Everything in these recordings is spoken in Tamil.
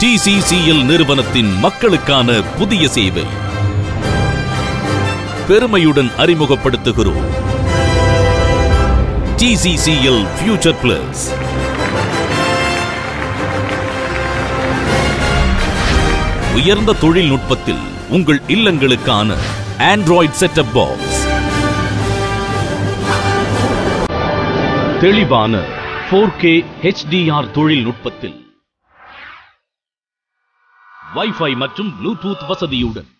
டிசிசிஎல் நிறுவனத்தின் மக்களுக்கான புதிய சேவை. பெருமையுடன் அறிமுகப்படுத்துகிறோம். டிசிசிஎல் ஃபியூச்சர் பிளஸ் உயர்ந்த தொழில்நுட்பத்தில் உங்கள் இல்லங்களுக்கான ஆண்ட்ராய்ட் செட்டப் பாக்ஸ் தெளிவான ஃபோர் கே ஹெச்டிஆர் தொழில்நுட்பத்தில். வைஃபை மற்றும் ப்ளூடூத் வசதியுடன்.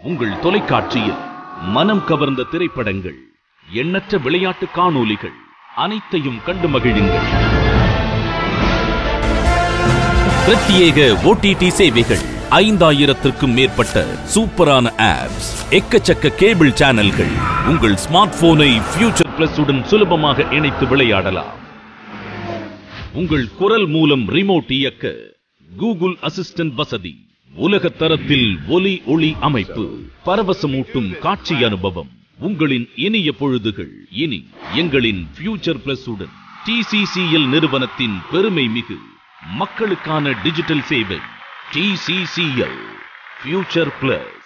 உங்கள் தொலைக்காட்சியில் மனம் கவர்ந்த திரைப்படங்கள் எண்ணற்ற விளையாட்டு காணொலிகள் அனைத்தையும் கண்டு மகிழுங்கள். பிரத்யேக ஓடிடி சேவைகள் ஐந்தாயிரத்திற்கும் மேற்பட்ட சூப்பரான ஆப்ஸ் எக்கச்சக்க கேபிள் சேனல்கள் உங்கள் ஸ்மார்ட் போனை ஃபியூச்சர் பிளஸ் உடன் சுலபமாக இணைத்து விளையாடலாம். உங்கள் குரல் மூலம் ரிமோட் இயக்க கூகுள் அசிஸ்டன்ட் வசதி. உலக தரத்தில் ஒலி ஒளி அமைப்பு. பரவசமூட்டும் காட்சி அனுபவம். உங்களின் இனிய பொழுதுகள். இனி எங்களின் ஃபியூச்சர் பிளஸ் உடன் டிசிசிஎல் நிறுவனத்தின் பெருமை மிகு. மக்களுக்கான டிஜிட்டல் சேவை. TCCL future plus